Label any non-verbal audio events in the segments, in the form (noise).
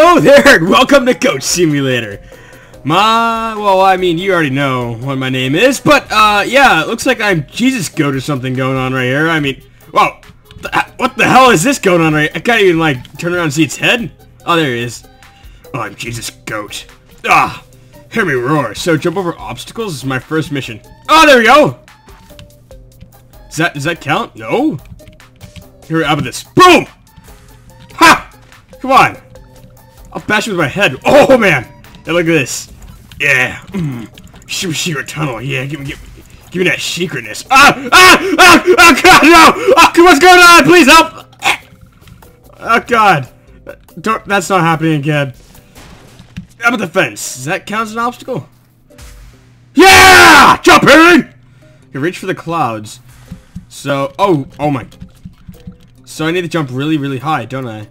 hello there, and welcome to Goat Simulator. My, well, I mean, you already know what my name is, but, uh, yeah, it looks like I'm Jesus Goat or something going on right here. I mean, whoa, what the hell is this going on right I can't even, like, turn around and see its head. Oh, there it is. Oh, I'm Jesus Goat. Ah, hear me roar. So, jump over obstacles is my first mission. Oh, there we go. Does that, does that count? No? Here, how about this? Boom! Ha! Come on. I'll bash you with my head. Oh, man. Look at this. Yeah. Mm. Secret tunnel. Yeah, give me, give give me that secretness. Ah! Ah! Ah! Oh, God, no! Oh, what's going on? Please help! Oh, God. Don't, that's not happening again. How about the fence? Does that count as an obstacle? Yeah! Jumping! You reach for the clouds. So, oh, oh my. So I need to jump really, really high, don't I?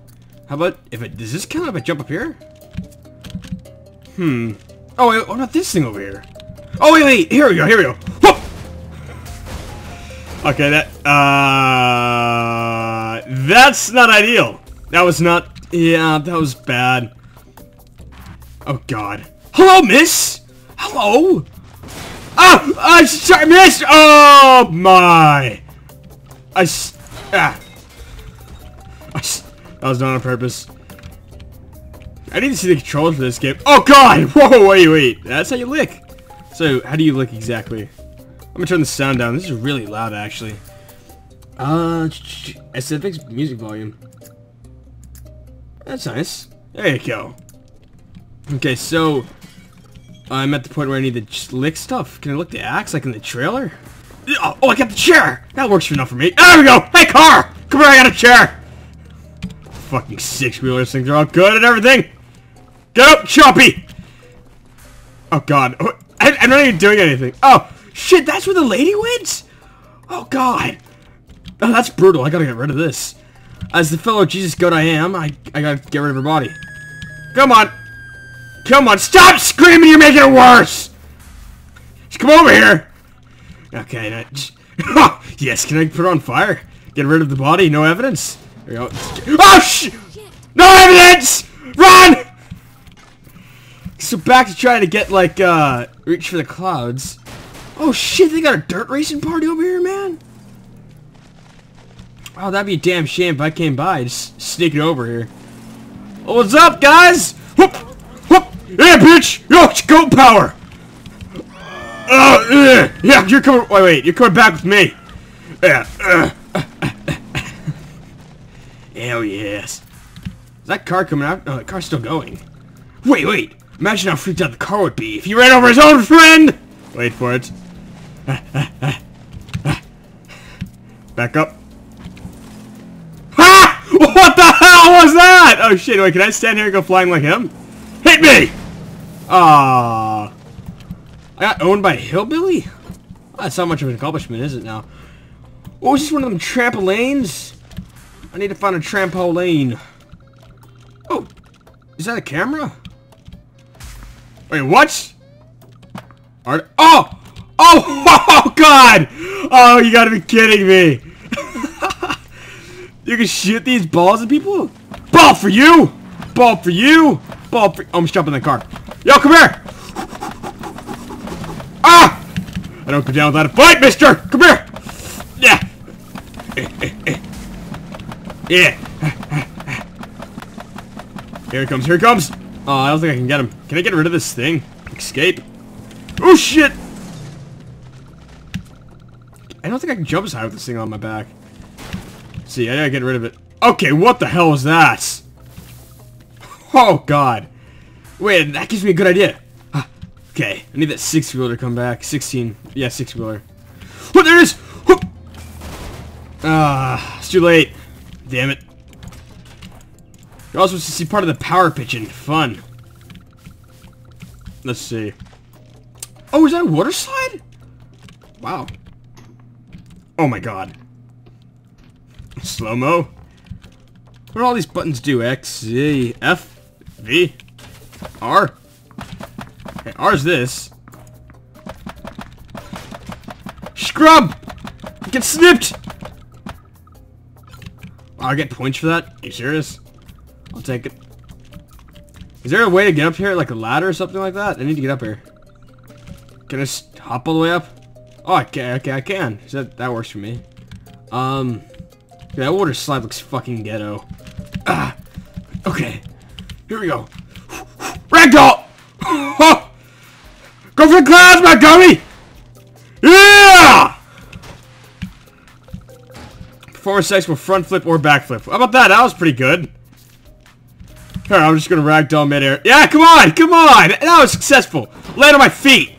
How about if it, does this count if I jump up here? Hmm. Oh, wait, what about this thing over here? Oh, wait, wait, here we go, here we go. Whoop! Okay, that, uh, that's not ideal. That was not, yeah, that was bad. Oh, God. Hello, miss! Hello! Ah! I sorry, miss! Oh, my! I, ah. I, that was not on purpose. I need to see the controls for this game. Oh god! (laughs) Whoa, wait, wait. That's how you lick. So, how do you lick exactly? I'm gonna turn the sound down. This is really loud, actually. Uh, SFX music volume. That's nice. There you go. Okay, so I'm at the point where I need to just lick stuff. Can I lick the axe like in the trailer? Oh, oh I got the chair! That works for enough for me. There we go! Hey, car! Come here, I got a chair! Fucking six-wheelers things are all good and everything! Get up, Choppy! Oh, God. Oh, I, I'm not even doing anything. Oh, shit, that's where the lady went? Oh, God. Oh, that's brutal. I gotta get rid of this. As the fellow Jesus goat I am, I, I gotta get rid of her body. Come on. Come on, stop screaming, you're making it worse! Just come over here! Okay, oh, (laughs) yes, can I put on fire? Get rid of the body, no evidence? There we go. Oh, sh No evidence! Run! So back to trying to get, like, uh, reach for the clouds. Oh, shit, they got a dirt racing party over here, man? Oh, that'd be a damn shame if I came by, just sneaking over here. Oh, what's up, guys? Whoop! Whoop! Yeah, bitch! Yo, it's goat power! Uh, yeah, you're coming. Wait, wait, you're coming back with me. Yeah. Uh, hell yes. Is that car coming out? No, the car's still going. Wait, wait. Imagine how freaked out the car would be if he ran over his own friend. Wait for it. Back up. Ha! What the hell was that? Oh shit! Wait, can I stand here and go flying like him? Hit me! Ah. I got owned by a Hillbilly? That's not much of an accomplishment, is it now? Oh, is this one of them trampolines? I need to find a trampoline. Oh, is that a camera? Wait, what? Art oh! Oh! (laughs) Oh, God! Oh, you gotta be kidding me! (laughs) you can shoot these balls at people? Ball for you! Ball for you! Ball for- I'm jumping in the car. Yo, come here! Ah! I don't go down without a fight, mister! Come here! Yeah! Yeah! Here it comes, here it comes! Oh, I don't think I can get him. Can I get rid of this thing? Escape? Oh, shit! I don't think I can jump as high with this thing on my back. See, I gotta get rid of it. Okay, what the hell is that? Oh, God. Wait, that gives me a good idea. Okay, I need that six-wheeler to come back. 16. Yeah, six-wheeler. Oh, there it is! Ah, uh, it's too late. Damn it. You're also supposed to see part of the power pitching. Fun. Let's see. Oh, is that a water slide? Wow. Oh my god. Slow-mo. What do all these buttons do? X, Z, F, V, R. Okay, R's this. Scrub! Get snipped! I get points for that? Are you serious? I'll take it. Is there a way to get up here, like a ladder or something like that? I need to get up here. Can I just hop all the way up? Oh, okay. Okay, I can. So that that works for me. Um, yeah, that water slide looks fucking ghetto. Ah, okay. Here we go. Ragdoll! (laughs) go for the clouds, my Perform a sexual front flip or back flip. How about that? That was pretty good. Here, I'm just gonna ragdoll midair. Yeah, come on, come on! That was successful. Land on my feet.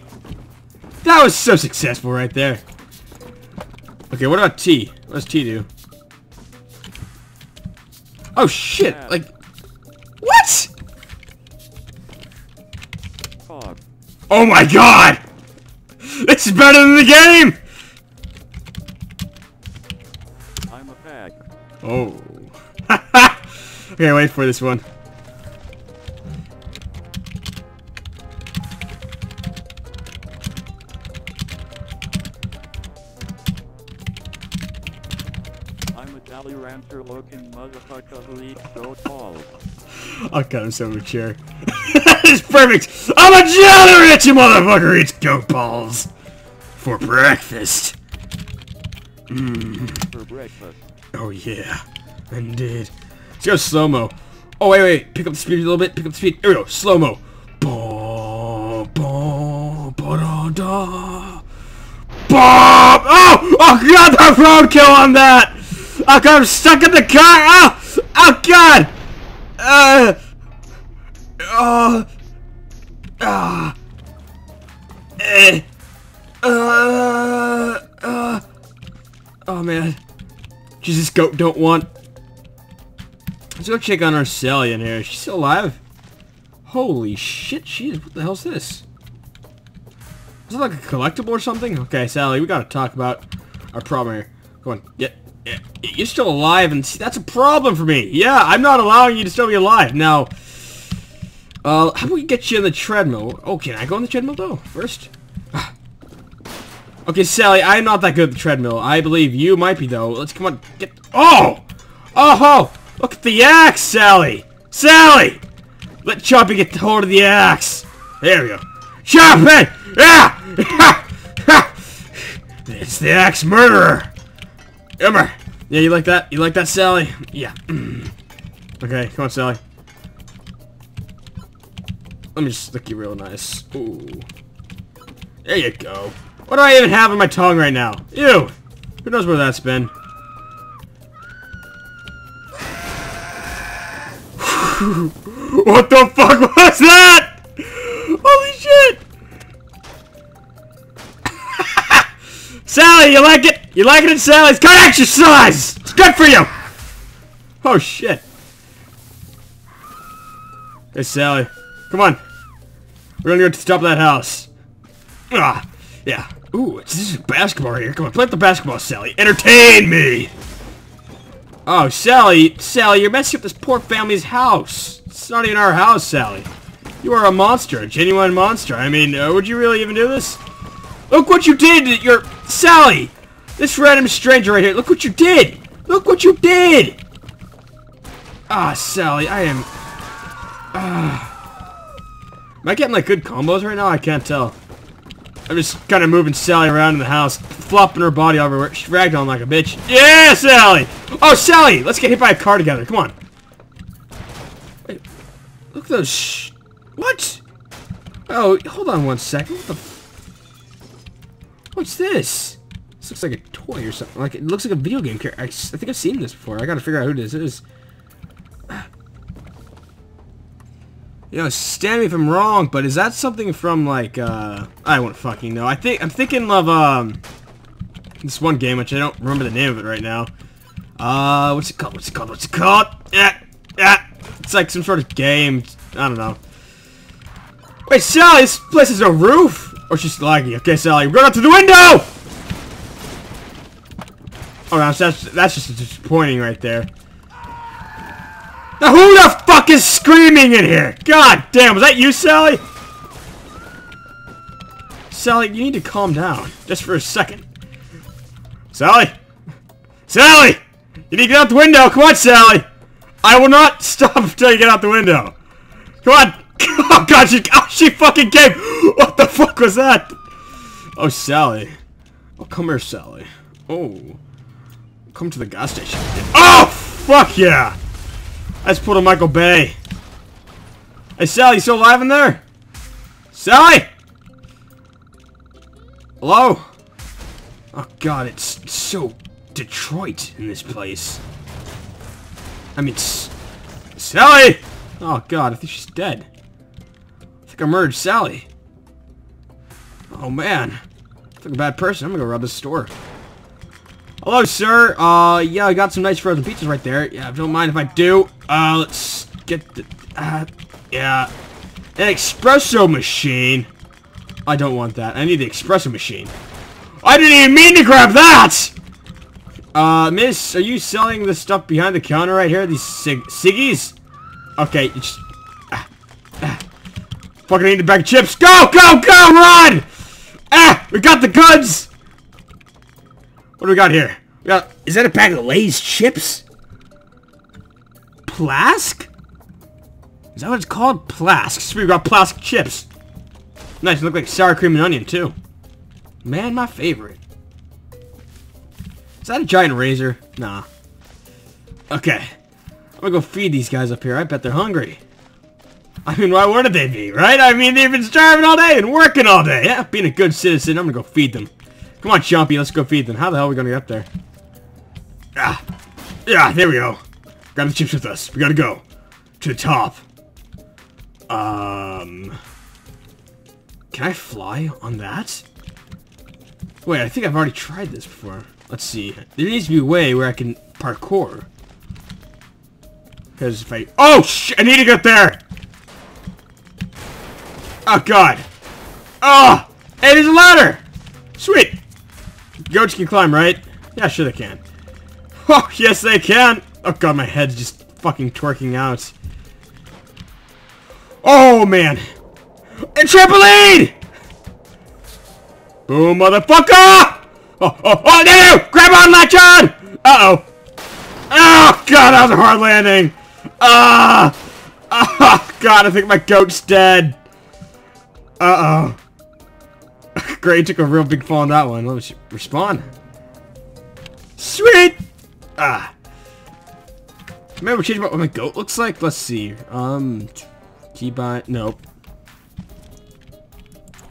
That was so successful right there. Okay, what about T? What does T do? Oh shit! Like, what? Oh my god! It's better than the game! Oh. (laughs) okay, wait for this one. I'm a Jolly Rancher looking oh (laughs) motherfucker who eats goat balls. Oh god, I'm so mature. it's perfect! I'm a Jolly Rancher motherfucker eats goat balls! For breakfast. Mm. For breakfast. Oh yeah, indeed. Let's go slow-mo. Oh wait, wait, pick up the speed a little bit, pick up the speed. Here we go, slow-mo. Bob! Oh! Oh god, the roadkill on that! Oh god, I'm stuck in the car! Oh! Oh god! Uh... Oh... Ah... Eh... Uh... Uh... Oh man. Jesus, goat don't want. Let's go check on our Sally in here. Is she still alive? Holy shit, she is. What the hell's this? Is it like a collectible or something? Okay, Sally, we gotta talk about our problem here. Come on, get, yeah, you're still alive, and see, that's a problem for me. Yeah, I'm not allowing you to still be alive. Now, uh, how about we get you in the treadmill? Oh, can I go on the treadmill though, first? Okay, Sally, I'm not that good at the treadmill. I believe you might be, though. Let's come on, get... Oh! Oh! Look at the axe, Sally! Sally! Let Choppy get hold of the axe. There we go. Choppy! Yeah! (laughs) it's the axe murderer. Emmer. Yeah, you like that? You like that, Sally? Yeah. (clears throat) okay, come on, Sally. Let me just lick you real nice. Ooh. There you go. What do I even have on my tongue right now? Ew! Who knows where that's been? (sighs) what the fuck was that? Holy shit! (laughs) Sally, you like it? You like it at Sally's? Good exercise! It's good for you! Oh shit. Hey Sally, come on. We're gonna go to the top of that house. Ah, yeah. Ooh, this is basketball here. Come on, play the basketball, Sally. Entertain me! Oh, Sally, Sally, you're messing up this poor family's house. It's not even our house, Sally. You are a monster, a genuine monster. I mean, uh, would you really even do this? Look what you did! You're... Sally! This random stranger right here, look what you did! Look what you did! Ah, Sally, I am... Ah... Am I getting, like, good combos right now? I can't tell. I'm just kind of moving Sally around in the house, flopping her body everywhere. She She's ragdolling like a bitch. Yeah, Sally! Oh, Sally! Let's get hit by a car together. Come on. Wait, look at those sh... What? Oh, hold on one second. What the... What's this? This looks like a toy or something. Like, it looks like a video game character. I, I think I've seen this before. I gotta figure out who this is. You know, stand me if I'm wrong, but is that something from like uh I won't fucking know. I think I'm thinking of um this one game which I don't remember the name of it right now. Uh what's it called? What's it called? What's it called? Yeah, yeah. It's like some sort of game. I don't know. Wait, Sally, this place has a roof! Or she's laggy. Okay, Sally, we're going out to the window! Oh, that's, that's, that's just disappointing right there. Now who the fuck is screaming in here? God damn, was that you, Sally? Sally, you need to calm down. Just for a second. Sally? Sally! You need to get out the window. Come on, Sally. I will not (laughs) stop until you get out the window. Come on. (laughs) Oh god, she, oh, she fucking came! (gasps) What the fuck was that? Oh, Sally. Oh, come here, Sally. Oh. Come to the gas station. Oh, fuck yeah! Just pulled a Michael Bay. Hey, Sally, you still alive in there? Sally! Hello? Oh god, it's so Detroit in this place. I mean, Sally! Oh god, I think she's dead. I think I murdered Sally. Oh man. I think a bad person. I'm gonna go rob this store. Hello, sir. Uh, yeah, I got some nice frozen pizzas right there. Yeah, don't mind if I do. Uh, let's get the... Uh, yeah. An espresso machine. I don't want that. I need the espresso machine. I didn't even mean to grab that! Uh, miss, are you selling the stuff behind the counter right here? These cig ciggies? Okay, just... Ah, ah. Fucking need the bag of chips. Go, go, go, run! Ah, we got the goods! What do we got here? We got, is that a bag of Lay's chips? Plask? Is that what it's called? Plask. So we got Plask chips. Nice, look like sour cream and onion, too. Man, my favorite. Is that a giant razor? Nah. Okay. I'm gonna go feed these guys up here. I bet they're hungry. I mean, why wouldn't they be, right? I mean, they've been starving all day and working all day. Yeah, being a good citizen, I'm gonna go feed them. Come on, Chompy, let's go feed them. How the hell are we gonna get up there? Ah. Yeah, there we go. Grab the chips with us. We gotta go. To the top. Um... Can I fly on that? Wait, I think I've already tried this before. Let's see. There needs to be a way where I can parkour. Because if I... Oh! I need to get there! Oh, God. Oh! Hey, there's a ladder! Sweet! Goats can climb, right? Yeah, sure they can. (laughs) Oh, yes they can! Oh, God, my head's just fucking twerking out. Oh, man! A trampoline! Boom, motherfucker! Oh, oh, oh, no! Grab on, latch on! Uh-oh. Oh, God, that was a hard landing. Ah! Oh, God, I think my goat's dead. Uh-oh. (laughs) Great, took a real big fall on that one. Let me respawn. Sweet! Ah. Remember, change what my goat looks like? Let's see. Um, keybind. Nope.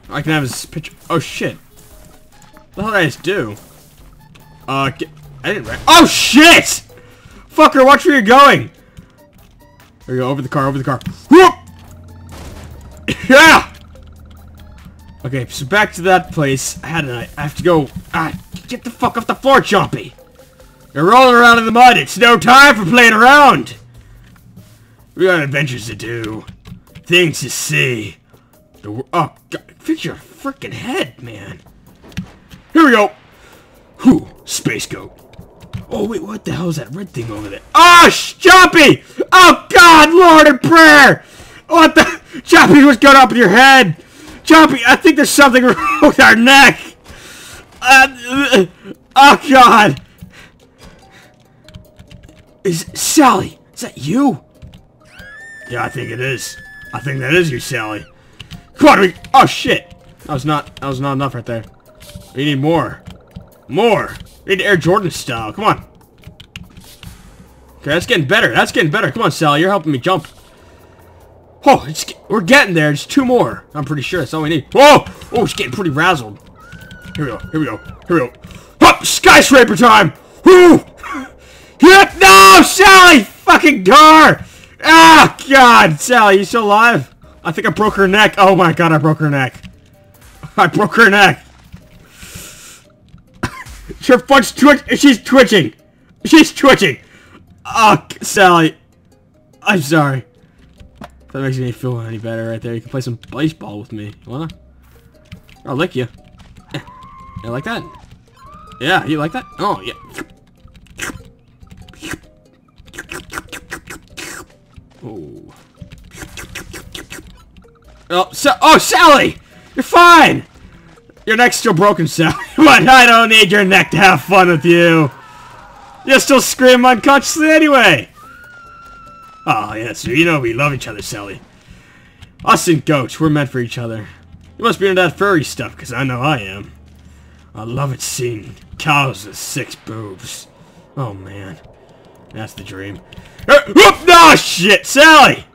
I can have his picture. Oh shit! What the hell did I just do? Uh, get, I didn't. Oh shit! Fucker, watch where you're going. There you go. Over the car. Over the car. Whoop! (coughs) Yeah! Okay, so back to that place. I had an, I have to go. Ah, get the fuck off the floor, Chompy! You're rolling around in the mud. It's no time for playing around. We got adventures to do, things to see. The oh, God, fix your freaking head, man. Here we go. Whew, space goat. Oh wait, what the hell is that red thing over there? Oh, Chompy! Oh God, Lord in prayer! What the? (laughs) Chompy, what's going on with your head? Chompy, I think there's something (laughs) wrong with our neck. Uh, oh God. Is Sally? Is that you? Yeah, I think it is. I think that is you, Sally. Come on, we. Oh shit. That was not. That was not enough right there. We need more. More. We need Air Jordan style. Come on. Okay, that's getting better. That's getting better. Come on, Sally. You're helping me jump. Oh, it's, we're getting there. Just two more. I'm pretty sure that's all we need. Whoa! Oh, it's getting pretty razzled. Here we go. Here we go. Here we go. Up, skyscraper time! Whoo! (laughs) No, Sally! Fucking car! Ah, God! Sally, you still alive? I think I broke her neck. Oh my God, I broke her neck. I broke her neck. (coughs) Her foot's twitch. She's twitching. She's twitching. Oh, Sally. I'm sorry. If that makes me feel any better right there. You can play some baseball with me. Wanna? I'll lick you. (laughs) You like that? Yeah, you like that? Oh, yeah. Oh. Oh, so oh, Sally! You're fine! Your neck's still broken, Sally, (laughs) but I don't need your neck to have fun with you. You'll still scream unconsciously anyway. Oh, yes, you know we love each other, Sally. Us and goats, we're meant for each other. You must be into that furry stuff, because I know I am. I love it seeing cows with six boobs. Oh, man. That's the dream. Uh, whoop! Oh, shit! Sally!